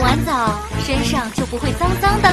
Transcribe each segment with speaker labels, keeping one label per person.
Speaker 1: 洗完澡身上就不会脏脏的。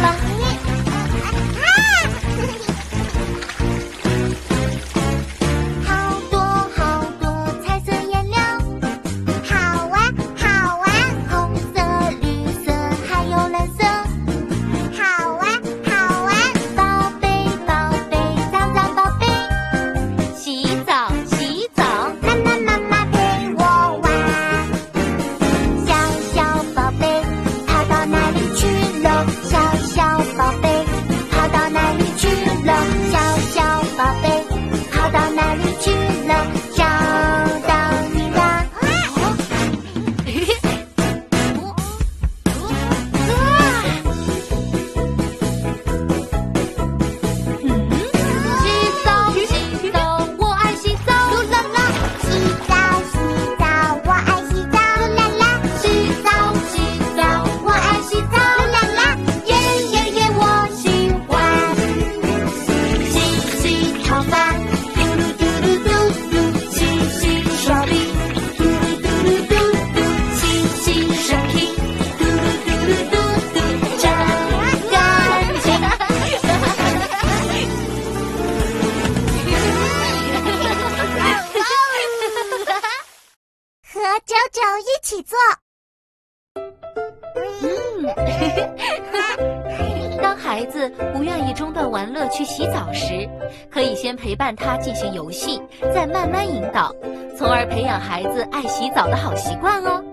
Speaker 2: 和九九一起做。
Speaker 1: 孩子不愿意中断玩乐去洗澡时，可以先陪伴他进行游戏，再慢慢引导，从而培养孩子爱洗澡的好习惯哦。